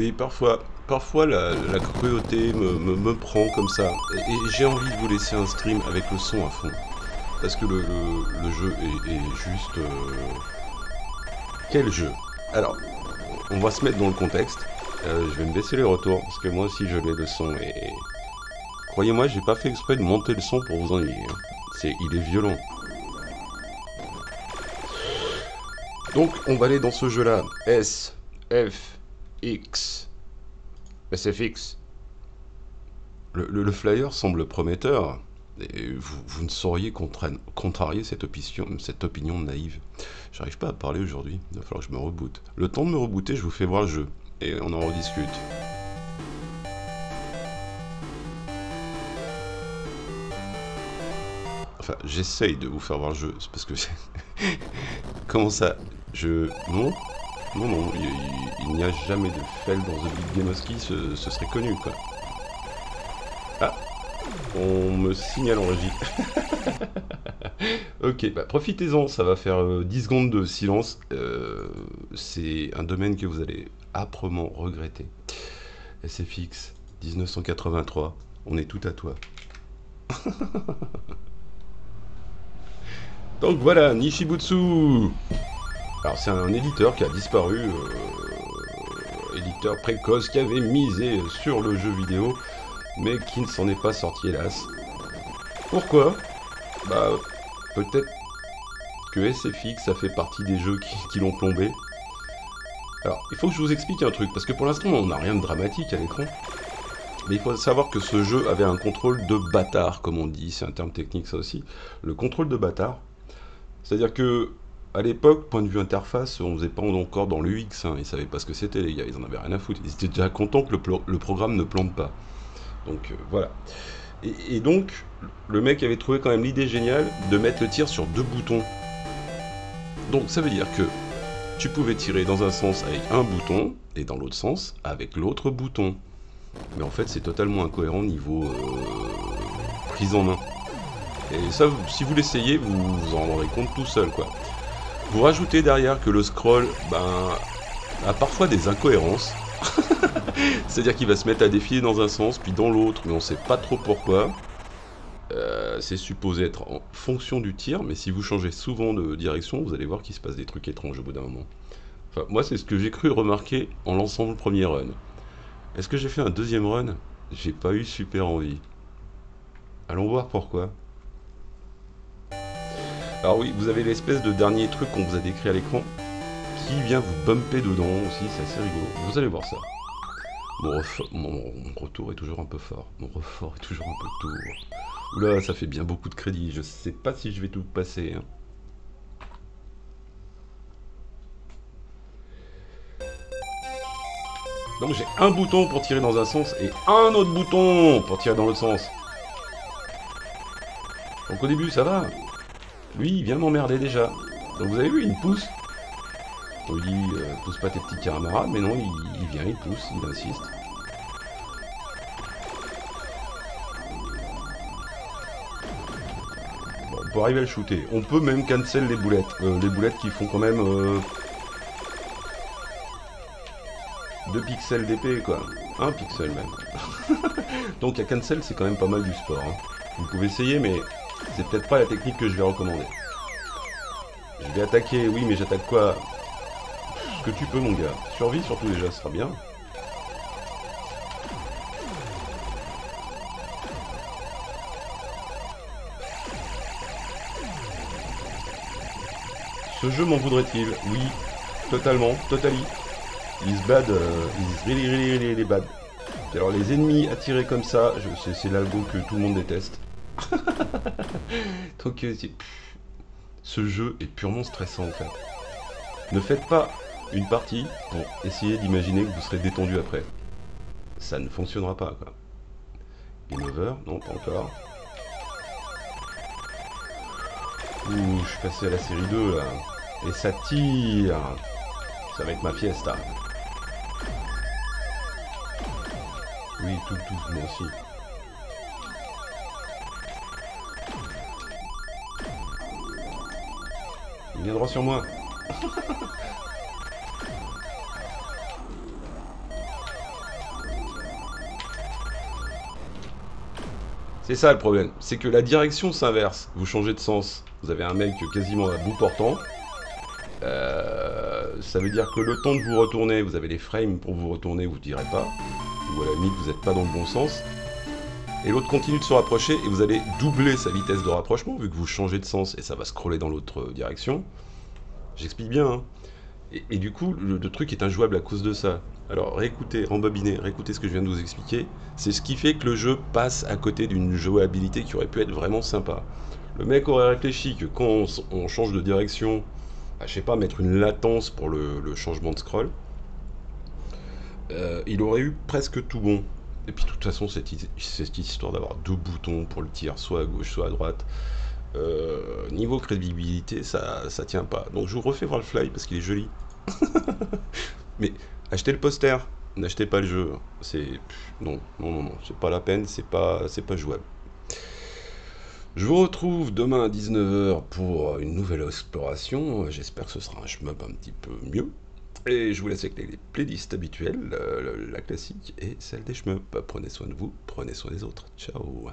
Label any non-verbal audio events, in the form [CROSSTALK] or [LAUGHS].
Oui, parfois, parfois la, cruauté me, prend comme ça. Et, j'ai envie de vous laisser un stream avec le son à fond. Parce que le, jeu est, juste... Euh, quel jeu Alors, on va se mettre dans le contexte. Euh, je vais me baisser les retours, parce que moi aussi je l'ai le son. Et croyez-moi, j'ai pas fait exprès de monter le son pour vous ennuyer. C'est, il est violent. Donc, on va aller dans ce jeu-là. S, F, X. SFX. Le, le, flyer semble prometteur. Et vous, vous, ne sauriez contrarier cette opinion, cette opinion naïve. J'arrive pas à parler aujourd'hui. Il va falloir que je me reboote. Le temps de me rebooter, je vous fais voir le jeu. Et on en rediscute. Enfin, j'essaye de vous faire voir le jeu. C'est parce que... [LAUGHS] Comment ça Je... Non Non, non, il, n'y a jamais de fail dans The Big Game ce, ce serait connu, quoi. Ah On me signale en régie. [LAUGHS] ok, bah profitez-en, ça va faire 10 euh, secondes de silence. Euh, c'est un domaine que vous allez âprement regretter. SFX 1983, on est tout à toi. [LAUGHS] Donc voilà, Nishibutsu Alors c'est un éditeur qui a disparu, euh, éditeur précoce qui avait misé sur le jeu vidéo, mais qui ne s'en est pas sorti hélas. Pourquoi? Bah peut-être que SFX a fait partie des jeux qui, l'ont plombé. Alors, il faut que je vous explique un truc, parce que pour l'instant on n'a rien de dramatique à l'écran. Mais il faut savoir que ce jeu avait un contrôle de bâtard, comme on dit, c'est un terme technique ça aussi. Le contrôle de bâtard, c'est-à-dire que à l'époque, point de vue interface, on faisait pas encore dans l'UX, hein, ils savaient pas ce que c'était les gars, ils en avaient rien à foutre. Ils étaient déjà contents que le, programme ne plante pas. Donc euh, voilà. Et, donc, le mec avait trouvé quand même l'idée géniale de mettre le tir sur deux boutons. Donc ça veut dire que tu pouvais tirer dans un sens avec un bouton et dans l'autre sens avec l'autre bouton. Mais en fait, c'est totalement incohérent niveau euh, prise en main. Et ça, si vous l'essayez, vous vous en rendrez compte tout seul, quoi. Vous rajoutez derrière que le scroll, ben, a parfois des incohérences. [LAUGHS] C'est-à-dire qu'il va se mettre à défiler dans un sens, puis dans l'autre, mais on sait pas trop pourquoi. Euh, c'est supposé être en fonction du tir, mais si vous changez souvent de direction, vous allez voir qu'il se passe des trucs étranges au bout d'un moment. Moi, c'est ce que j'ai cru remarquer en lançant le premier run. Est-ce que j'ai fait un deuxième run? J'ai pas eu super envie. Allons voir pourquoi. Alors oui, vous avez l'espèce de dernier truc qu'on vous a décrit à l'écran qui vient vous bumper dedans aussi, c'est assez rigolo. Vous allez voir ça. Mon, retour est toujours un peu fort. Mon refort est toujours un peu tour. Oula, ça fait bien beaucoup de crédit. Je sais pas si je vais tout passer. Hein. Donc j'ai un bouton pour tirer dans un sens et un autre bouton pour tirer dans l'autre sens. Donc au début ça va, lui, il vient m'emmerder déjà. Donc vous avez vu, il me pousse. On lui dit, euh, pousse pas tes petits camarades, mais non, il, vient, il pousse, il insiste. Bon, on peut arriver à le shooter. On peut même cancel les boulettes. Euh, les boulettes qui font quand même... 2 euh, pixels d'épée, quoi. 1 pixel même. [LAUGHS] Donc à cancel, c'est quand même pas mal du sport. Hein. Vous pouvez essayer, mais c'est peut-être pas la technique que je vais recommander. Je vais attaquer, oui, mais j'attaque quoi Ce que tu peux, mon gars. Survie, surtout, déjà, ce sera bien. Ce jeu m'en voudrait-il Oui, totalement, totally. Is bad, euh, is really, really, really bad. Alors les ennemis attirés comme ça, c'est l'algo que tout le monde déteste. [LAUGHS] Donc, euh, ce jeu est purement stressant en fait. Ne faites pas une partie pour essayer d'imaginer que vous serez détendu après. Ça ne fonctionnera pas quoi. Game over Non, pas encore. Ouh, je suis passé à la série 2 là. Et ça tire Ça va être ma fiesta. Oui, tout, tout, moi. Il est droit sur moi. [LAUGHS] C'est ça le problème, c'est que la direction s'inverse. Vous changez de sens. Vous avez un mec quasiment à bout portant. Euh, ça veut dire que le temps de vous retourner, vous avez les frames pour vous retourner, vous ne direz pas. Ou à la limite, vous n'êtes pas dans le bon sens. Et l'autre continue de se rapprocher et vous allez doubler sa vitesse de rapprochement vu que vous changez de sens et ça va scroller dans l'autre direction. J'explique bien. Hein. Et, du coup, le, truc est injouable à cause de ça. Alors réécoutez, rembobinez, réécoutez ce que je viens de vous expliquer. C'est ce qui fait que le jeu passe à côté d'une jouabilité qui aurait pu être vraiment sympa. Le mec aurait réfléchi que quand on, change de direction, bah, je sais pas, mettre une latence pour le, changement de scroll, euh, il aurait eu presque tout bon. Et puis de toute façon, cette, histoire d'avoir deux boutons pour le tir, soit à gauche, soit à droite, euh, niveau crédibilité, ça, ça tient pas. Donc je vous refais voir le fly parce qu'il est joli. [LAUGHS] Mais achetez le poster, n'achetez pas le jeu. C'est non, non, non, non, c'est pas la peine, c'est pas, pas jouable. Je vous retrouve demain à 19h pour une nouvelle exploration. J'espère que ce sera un shmup un petit peu mieux. Et je vous laisse avec les playlists habituelles, la classique et celle des shmups. Prenez soin de vous, prenez soin des autres. Ciao